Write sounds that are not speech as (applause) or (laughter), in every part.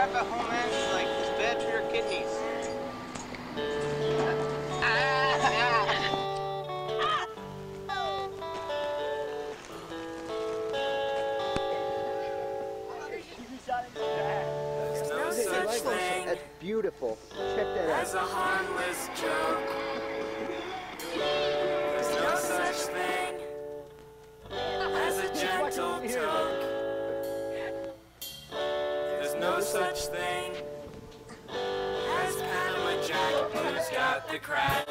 crap at home, man. It's like it's bad for your kidneys. There's no such thing That's beautiful. Check that as out. Such thing as Panama Jack who's got the crack.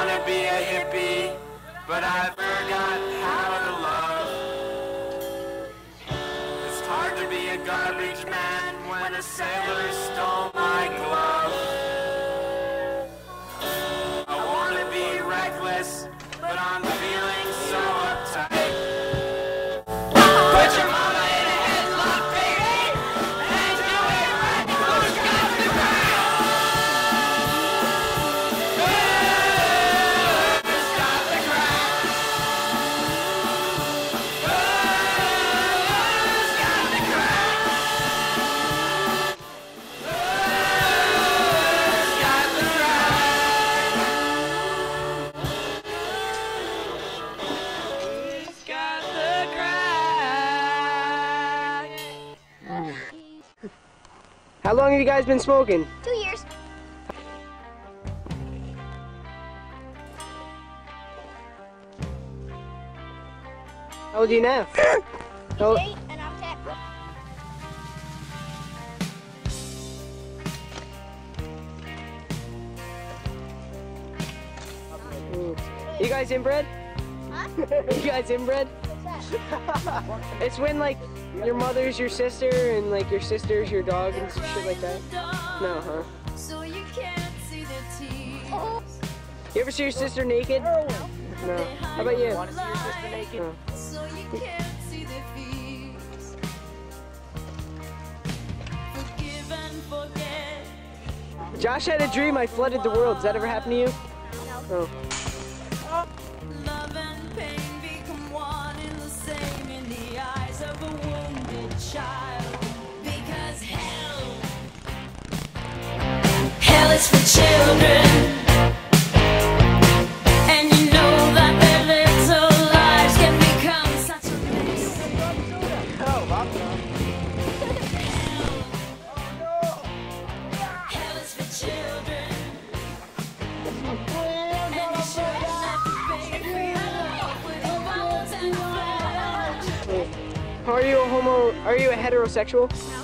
Wanna be a hippie, but I forgot how to love. It's hard to be a garbage man when a sailor stole you guys been smoking? Two years. How old are you now? (coughs) How- Eight, and I'm ten. You guys inbred? Huh? (laughs) you guys inbred? What's that? (laughs) It's when like your mother's your sister and like your sister's your dog and some shit like that. No, huh? So you can't see the teeth. Oh, You ever see your sister naked? No. How about you? Want to see your sister naked? So you can't see the fears. Forgive and forget. Josh had a dream I flooded the world. Does that ever happen to you? no. Oh. Are you a homo? Are you a heterosexual?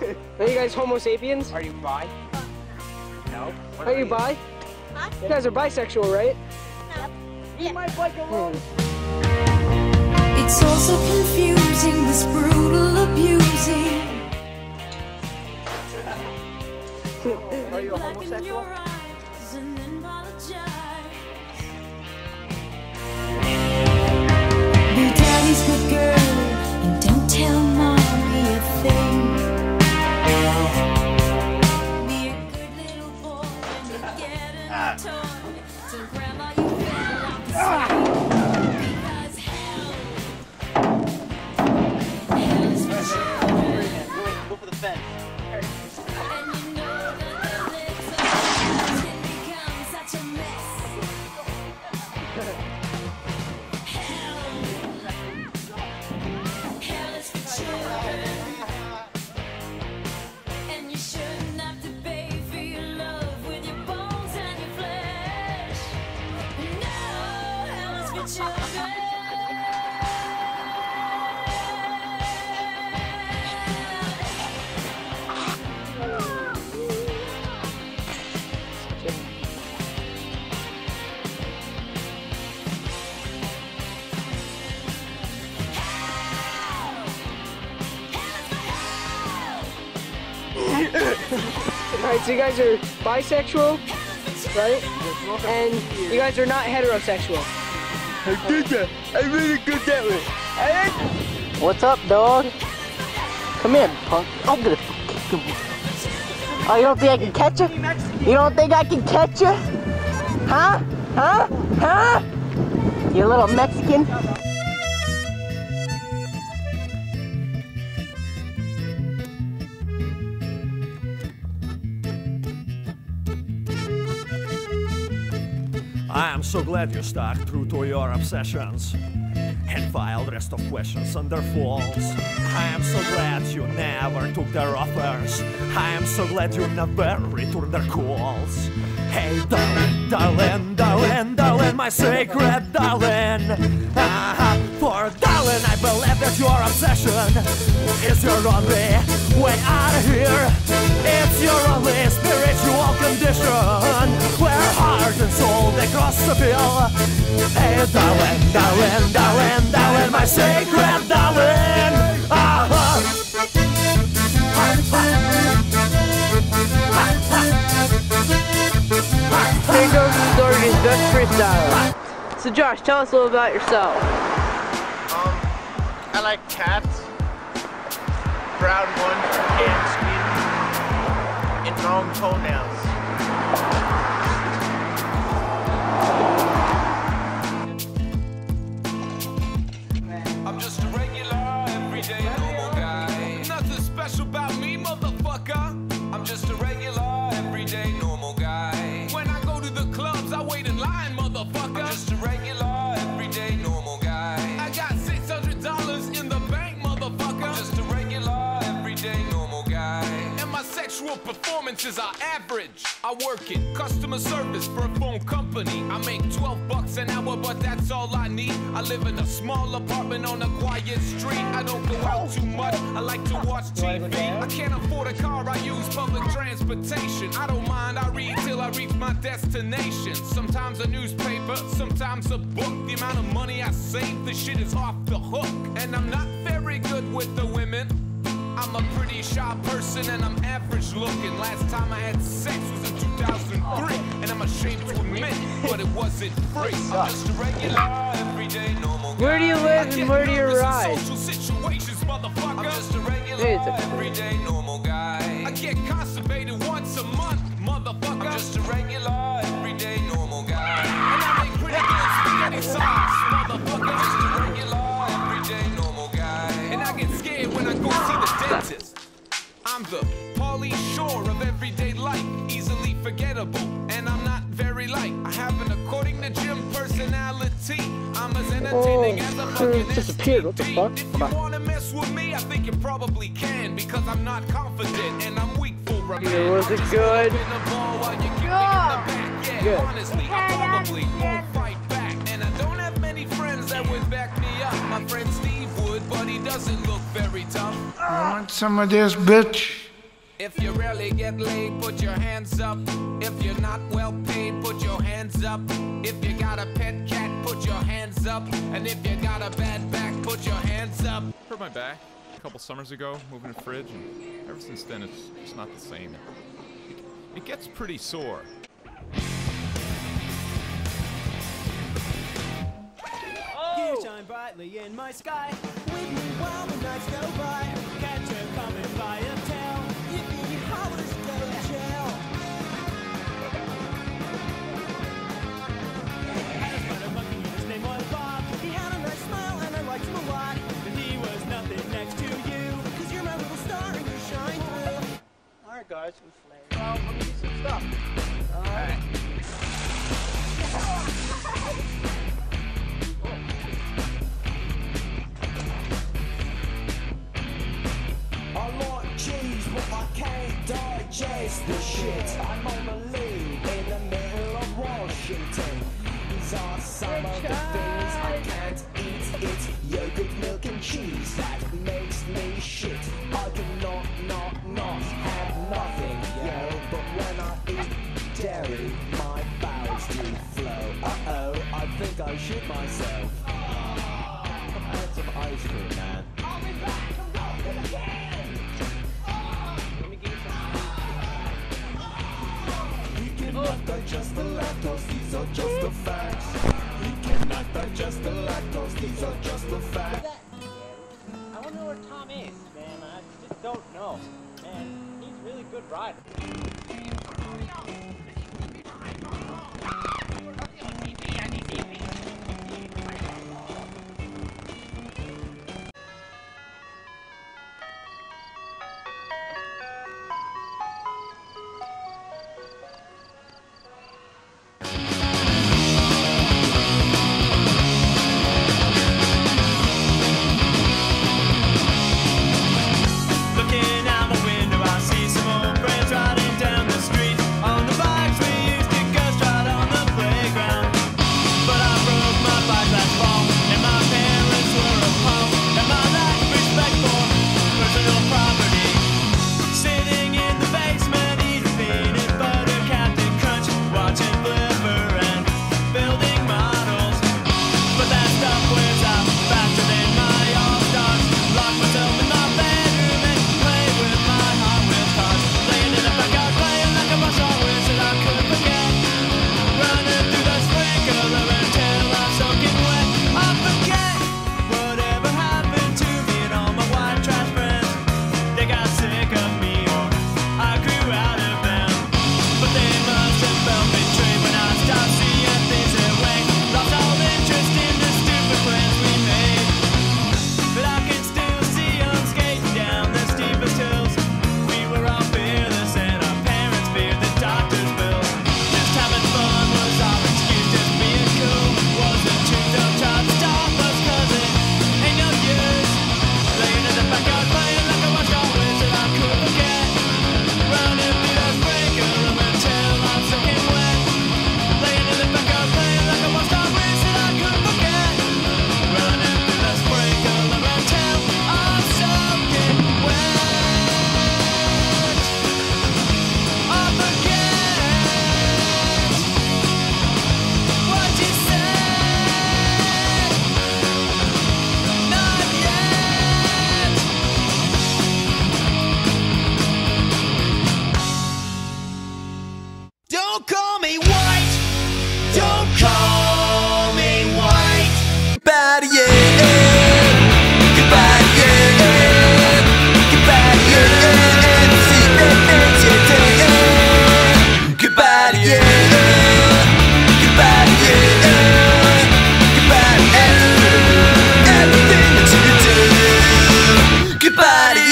Are you guys Homo sapiens? Are you bi? No. What Are you about bi? Huh? You guys are bisexual, right? No. Yeah. Hmm. It's also confusing, this brutal abusing. (laughs) Are you a homosexual? Alright, so you guys are bisexual, right? And you guys are not heterosexual. I did that. I really did that one. What's up, dog? Come here, punk. I'm gonna kick him. Oh, you don't think I can catch you? You don't think I can catch you? Huh? Huh? Huh? You little Mexican? I am so glad you stuck true to your obsessions and filed rest of questions under false. I am so glad you never took their offers. I am so glad you never returned their calls. Hey, darling, darling, darling, darling, my sacred darling. Ah, for darling, I believe that your obsession is your only way out they cross the bill. Hey, darling, darling, darling, darling, my sacred darling. Ah, Here goes the story's best freestyle. So Josh, tell us a little about yourself. Um, I like cats, brown ones, tan skin, and long toenails. Sexual performances are average. I work in customer service for a phone company. I make 12 bucks an hour, but that's all I need. I live in a small apartment on a quiet street. I don't go out too much. I like to watch TV. I can't afford a car, I use public transportation. I don't mind, I read till I reach my destination. Sometimes a newspaper, sometimes a book. The amount of money I save, the shit is off the hook. And I'm not very good with the women. I'm a pretty shy person and I'm average looking. Last time I had sex was in 2003, and I'm ashamed to admit, but it wasn't free. I'm just a regular, everyday, normal guy. Where do you live and where do you nervous ride? Social situations, motherfucker. I'm just a regular, it's everyday, normal guy. I get constipated once a month, motherfucker. I'm just a regular, I'm the Pauly Shore of everyday life, easily forgettable, and I'm not very light. I have an according to Jim personality. I'm as entertaining Oh, as a hmm, fucking disappeared. What the fuck? If you wanna mess with me, I think you probably can because I'm not confident and I'm weak for a Yeah, man. was it just good? hoping the ball while you kick me in the back. Yeah, Good. honestly, I probably won't fight back, and I don't have many friends that would back me up. My friend Steve would, but he doesn't look very tough. Want some of this, bitch? If you rarely get laid, put your hands up. If you're not well paid, put your hands up. If you got a pet cat, put your hands up. And if you got a bad back, put your hands up. Hurt my back a couple summers ago, moving a fridge, and ever since then it's just not the same. It gets pretty sore. You shine brightly in my sky. With me while the nights go by. Digest the shit. I'm on the loop in the middle of Washington. These are some of the things I can't eat. It's yogurt, milk, and cheese that makes me shit. I cannot, not, not have nothing, yo. But when I eat dairy, my bowels do flow. Uh oh, I think I shit myself. I've had some ice cream, man. Digest the lactose, these are just the facts. He cannot digest the lactose, these are just the facts. I wonder where Tom is, man. I just don't know. Man, he's a really good rider. Do.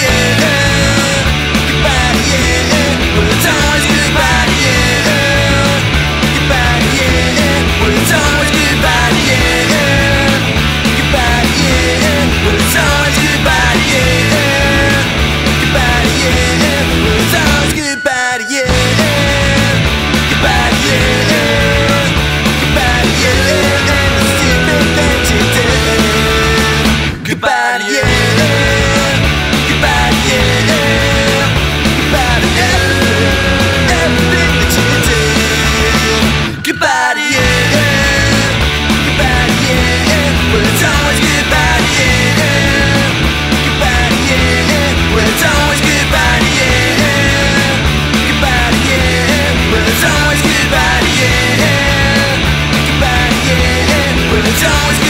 Yeah.